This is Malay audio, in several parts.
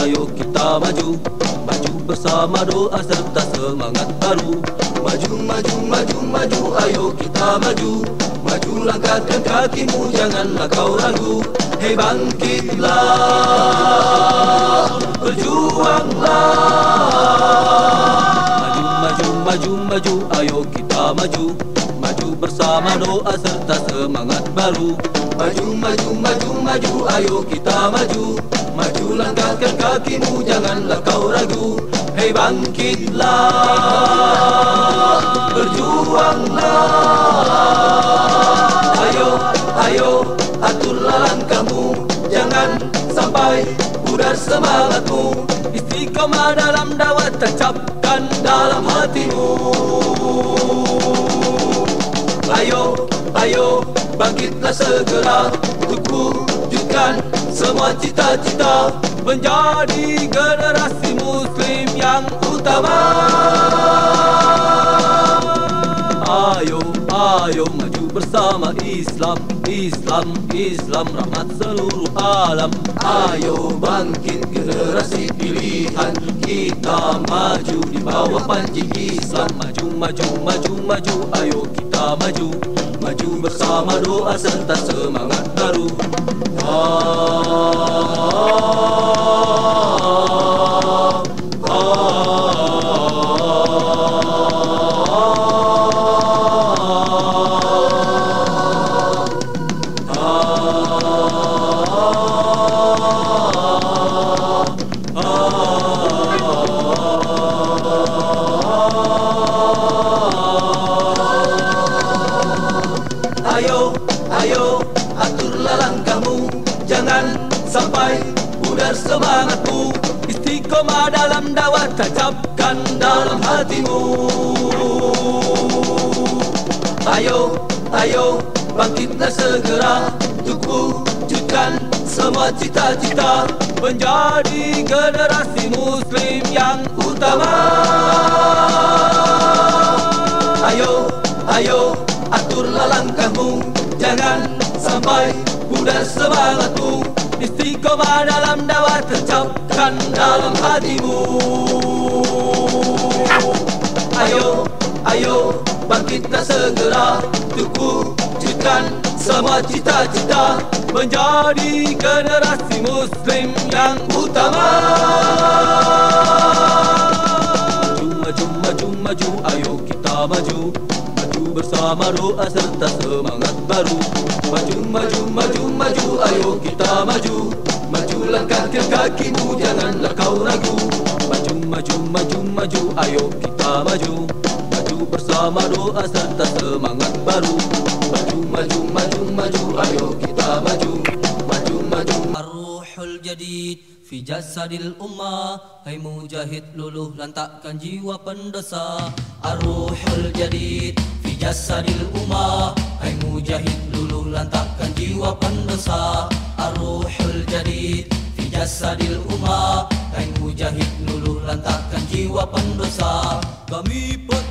ayo kita maju. Maju bersama doa serta semangat baru. Maju, maju, maju, maju, ayo kita maju. Maju langkahkan kakimu, janganlah kau ragu. Hei bangkitlah, berjuanglah. Maju, maju, maju, ayo kita maju. Maju bersama doa serta semangat baru. Maju, maju, maju, maju, ayo kita maju. Maju langkahkan kakimu, janganlah kau ragu. Hei bangkitlah, berjuanglah. Ayo, ayo, aturlah langkahmu. Jangan sampai pudar semangatmu Istiqomah dalam dakwah tancapkan dalam hatimu. Ayo, ayo, bangkitlah segera. Untuk wujudkan semua cita-cita Menjadi generasi muslim yang utama. Ayo, ayo bersama Islam Islam, Islam rahmat seluruh alam. Ayo bangkit generasi pilihan Kita maju di bawah panji Islam. Maju, maju, maju, maju Ayo kita maju. Maju bersama doa serta semangat baru. Ah, Ayo, ayo, bangkitlah segera. Untuk wujudkan semua cita-cita Menjadi generasi muslim yang utama. Ayo, ayo, aturlah langkahmu. Jangan sampai pudar semangatmu. Istiqomah dalam dakwah tercapkan dalam hatimu. Ayo, ayo, bangkitlah segera Untuk wujudkan semua cita-cita Menjadi generasi muslim yang utama. Maju, maju, maju, maju, ayo kita maju. Maju bersama doa serta semangat baru. Maju, maju, maju, maju, ayo kita maju. Maju langkahkan kakimu, janganlah kau ragu. Maju, maju, maju, maju, ayo kita Maju bersama doa serta semangat baru. Maju, maju, maju, maju, ayo kita maju. Maju, maju, Ar-Ruhul Jadid Fi jasadil ummah Hai mujahid luluh lantakkan jiwa pendosa Ar-Ruhul Jadid Fi jasadil ummah Hai mujahid luluh lantakkan jiwa pendosa Ar-Ruhul Jadid Fi jasadil ummah Hai mujahid luluh lantakkan jiwa pendosa Kami petualang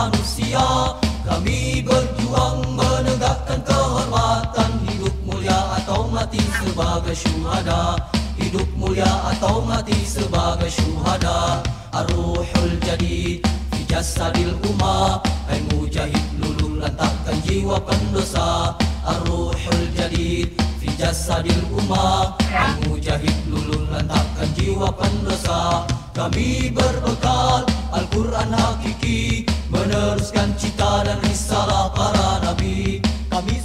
manusia. Kami berjuang menegakkan kehormatan Hidup mulia atau mati sebagai syuhada. Hidup mulia atau mati sebagai syuhada. Ar-Ruhul Jadid Fi jasadil ummah Hai mujahid luluh lantakkan jiwa pendosa. Ar-Ruhul Jadid Fi jasadil ummah Hai mujahid luluh lantakkan jiwa pendosa. Kami berbekal Al-Quran hakiki Meneruskan cita dan risalah para nabi. Kami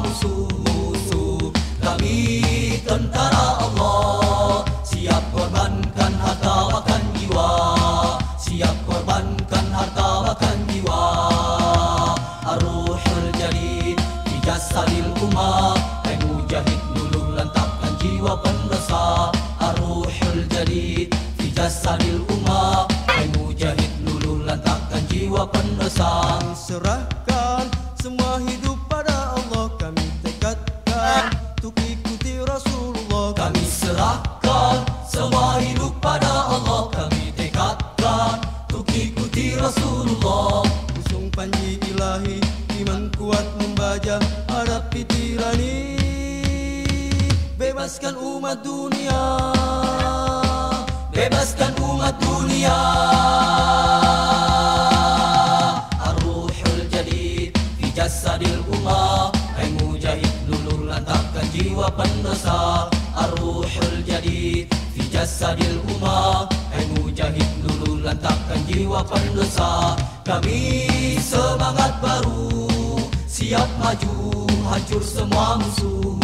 musuh-musuh Kami tentara Allah Siap korbankan harta bahkan jiwa. Siap korbankan harta bahkan jiwa. Arruhul jadid di jasadil ummah Hai mujahid luluh lantakkan jiwa pendosa. Arruhul jadid di jasadil ummah ikuti Rasulullah Kami serahkan semua hidup pada Allah Kami tekadkan untuk ikuti Rasulullah. Usung panji ilahi iman kuat membaja hadapi tirani bebaskan umat dunia Bebaskan umat dunia Fi jasadil ummah Hai mujahid luluh lantakkan jiwa pendosa. Kami semangat baru Siap maju Hancur semua musuh-musuh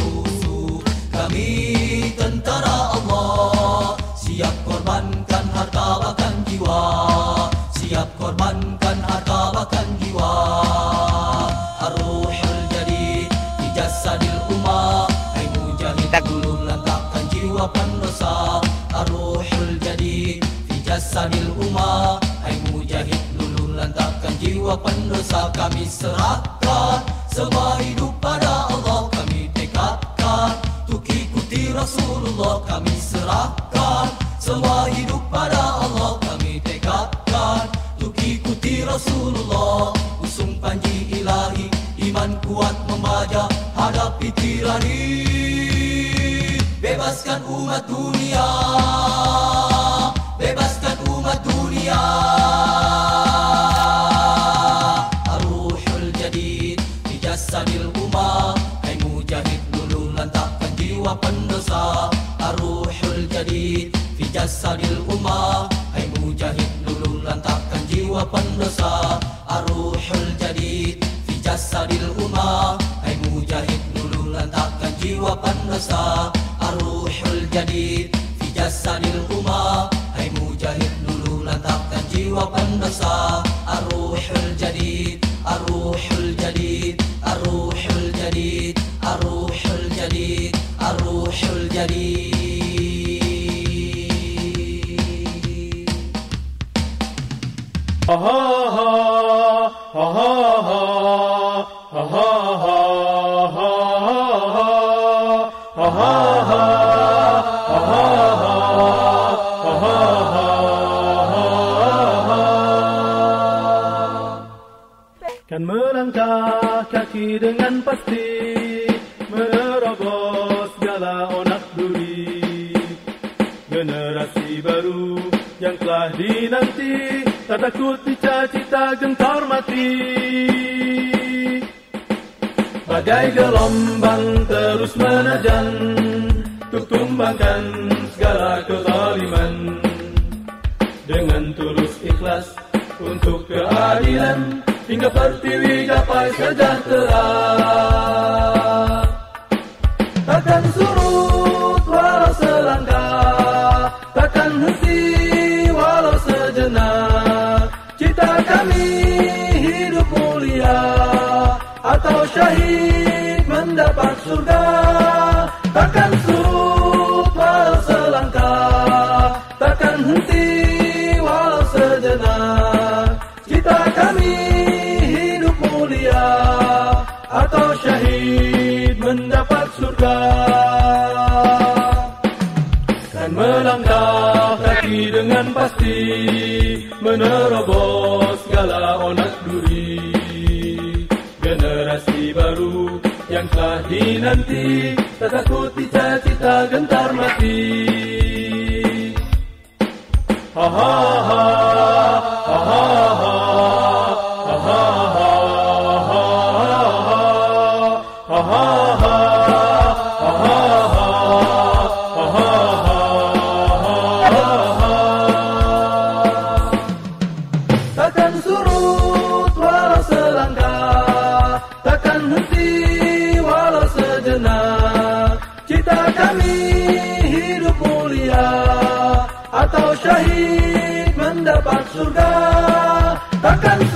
Di jasadil ummah Hai mujahid dulu lantakkan jiwa pendosa Kami serahkan semua hidup pada Allah Kami tekadkan. Untuk ikuti Rasulullah Kami serahkan semua hidup pada Allah Kami tekadkan. Untuk ikuti Rasulullah Usung panji ilahi. Iman kuat membaja Hadapi tirani. Bebaskan umat dunia jasadil ummah Hai mujahid luluh lantakkan jiwa pendosa. Ar-Ruhul Jadid Fi jasadil ummah Hai mujahid luluh lantakkan jiwa pendosa. Ar-Ruhul Jadid Fi jasadil ummah Kan melangkah kaki dengan pasti Menerobos segala onak duri. Generasi baru yang telah dinanti Tak takut dicacita gentar mati Bagai gelombang terus menerjang Untuk tumbangkan segala kezaliman. Dengan tulus ikhlas untuk keadilan Hingga pertiwi gapai sejahtera yang telah dinanti. Tak takut cita-cita gentar mati. Ha ha ha Bakalım.